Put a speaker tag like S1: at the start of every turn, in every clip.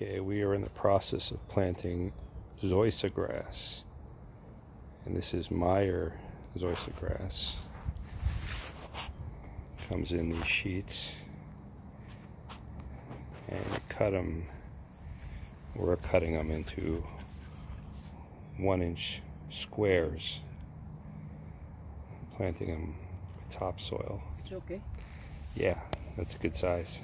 S1: Okay, we are in the process of planting zoysia grass. And this is Meyer zoysia grass. Comes in these sheets. And cut them, we're cutting them into one inch squares. Planting them with topsoil.
S2: It's okay.
S1: Yeah, that's a good size.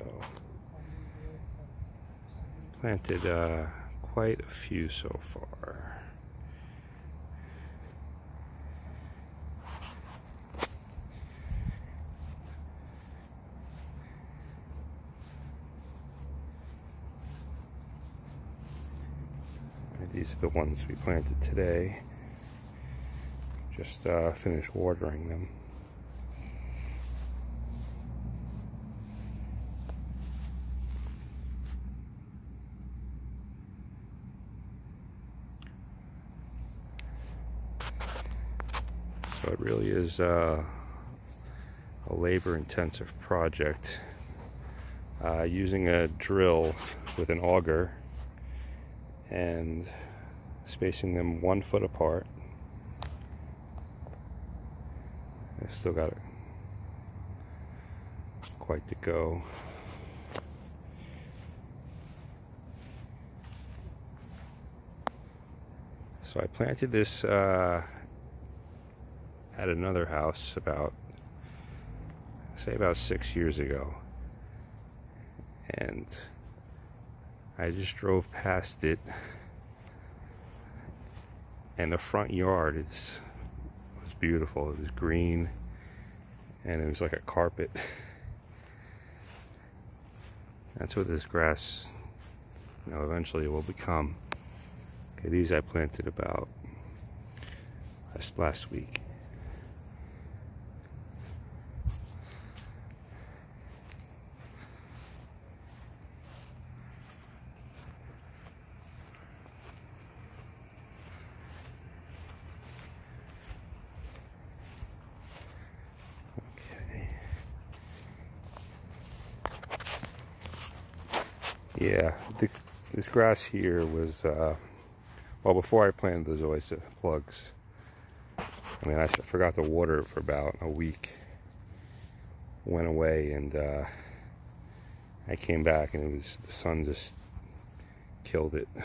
S1: So planted uh, quite a few so far. These are the ones we planted today. Just uh, finished watering them. So it really is uh, a labor intensive project. Uh, using a drill with an auger and spacing them one foot apart. I still got it quite to go. So I planted this uh, at another house about, say about six years ago. And I just drove past it and the front yard is was beautiful. It was green and it was like a carpet. That's what this grass you know eventually will become. Okay, these I planted about last last week. Yeah, the, this grass here was, uh, well, before I planted the zoysia plugs, I mean, I forgot to water it for about a week. Went away and uh, I came back and it was, the sun just killed it. I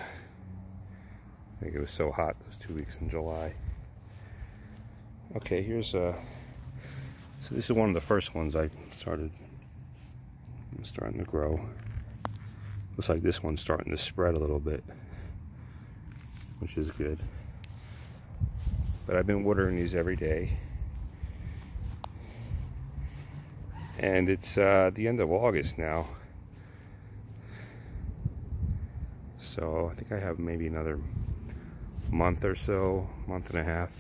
S1: think it was so hot those two weeks in July. Okay, here's a, uh, so this is one of the first ones I started, starting to grow. Looks like this one's starting to spread a little bit, which is good. But I've been watering these every day. And it's uh, the end of August now. So I think I have maybe another month or so, month and a half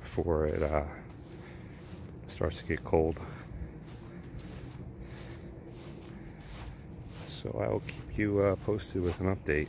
S1: before it uh, starts to get cold. So I will keep you uh, posted with an update.